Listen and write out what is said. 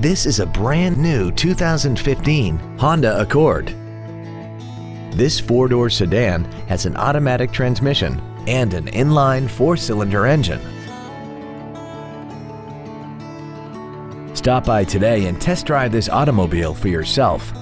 This is a brand new 2015 Honda Accord. This four-door sedan has an automatic transmission and an inline four-cylinder engine. Stop by today and test drive this automobile for yourself.